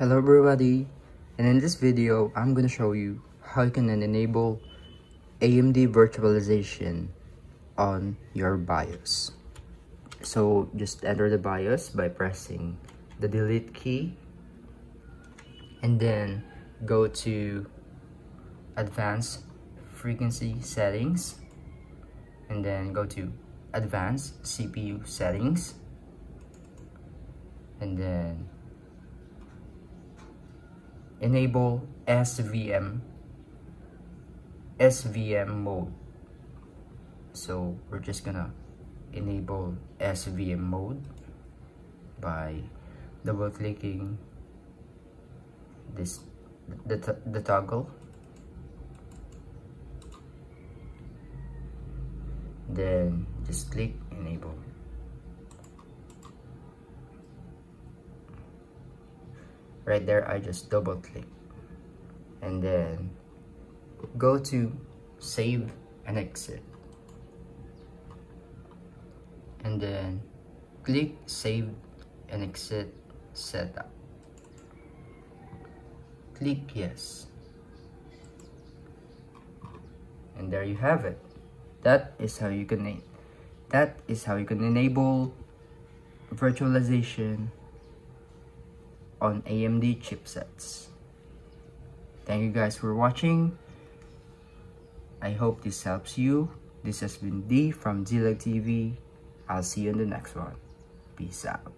Hello everybody. And in this video I'm gonna show you how you can enable AMD virtualization on your BIOS. So just enter the BIOS by pressing the delete key. And then go to advanced frequency settings. And then go to advanced CPU settings. And then enable SVM SVM mode. So we're just gonna enable SVM mode by double clicking this the, the toggle. Then just click enable right there I just double click. And then go to save and exit. And then click save and exit setup. Click yes. And there you have it. That is how you can that is how you can enable virtualization on AMD chipsets. Thank you guys for watching. I hope this helps you. This has been D from Deelawg TV. I'll see you in the next one. Peace out.